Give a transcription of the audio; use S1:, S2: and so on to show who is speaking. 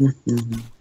S1: Mm-hmm.